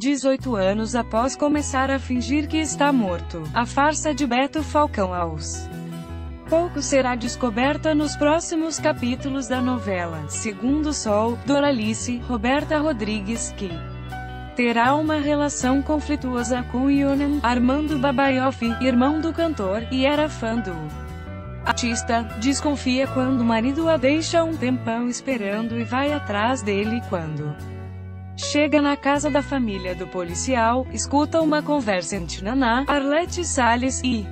18 anos após começar a fingir que está morto. A farsa de Beto Falcão aos pouco será descoberta nos próximos capítulos da novela. Segundo Sol, Doralice, Roberta Rodrigues, que terá uma relação conflituosa com Yonan, Armando Babaioff, irmão do cantor, e era fã do artista, desconfia quando o marido a deixa um tempão esperando e vai atrás dele quando chega na casa da família do policial, escuta uma conversa entre Naná, Arlete Salles e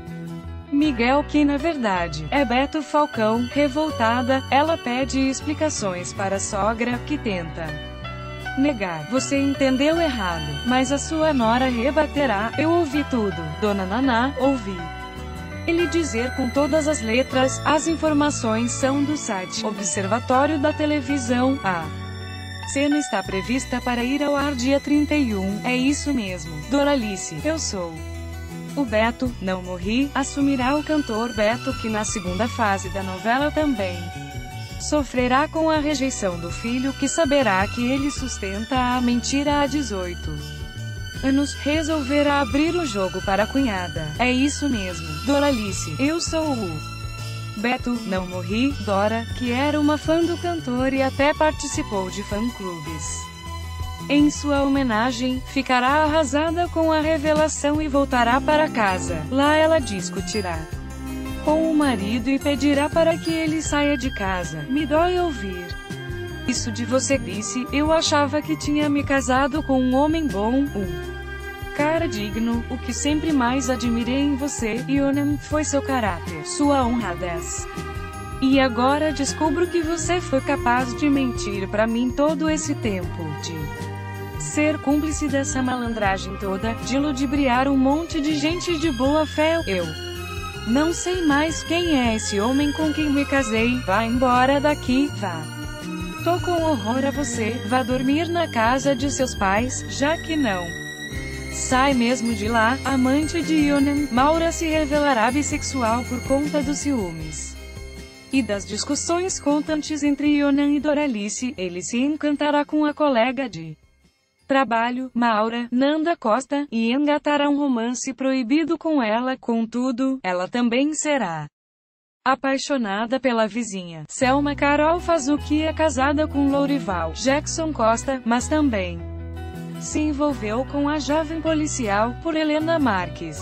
Miguel que na verdade é Beto Falcão, revoltada, ela pede explicações para a sogra, que tenta negar. Você entendeu errado, mas a sua nora rebaterá. Eu ouvi tudo, dona Naná, ouvi. Ele dizer com todas as letras, as informações são do site Observatório da Televisão, a cena está prevista para ir ao ar dia 31, é isso mesmo, Doralice, eu sou. O Beto, não morri, assumirá o cantor Beto que na segunda fase da novela também sofrerá com a rejeição do filho que saberá que ele sustenta a mentira há 18 anos, resolverá abrir o jogo para a cunhada. É isso mesmo, Doralice, eu sou o Beto, não morri, Dora, que era uma fã do cantor e até participou de fã-clubes. Em sua homenagem, ficará arrasada com a revelação e voltará para casa. Lá ela discutirá com o marido e pedirá para que ele saia de casa. Me dói ouvir. Isso de você disse, eu achava que tinha me casado com um homem bom, um cara digno, o que sempre mais admirei em você, Ionem, foi seu caráter, sua honradez. E agora descubro que você foi capaz de mentir para mim todo esse tempo, de ser cúmplice dessa malandragem toda, de ludibriar um monte de gente de boa fé, eu não sei mais quem é esse homem com quem me casei, vá embora daqui, vá. Tô com horror a você, vá dormir na casa de seus pais, já que não. Sai mesmo de lá, amante de Yonan, Maura se revelará bissexual por conta dos ciúmes. E das discussões constantes entre Yonan e Doralice, ele se encantará com a colega de trabalho, Maura, Nanda Costa, e engatará um romance proibido com ela, contudo, ela também será apaixonada pela vizinha. Selma Carol Fazuki é casada com Lourival Jackson Costa, mas também se envolveu com a jovem policial, por Helena Marques.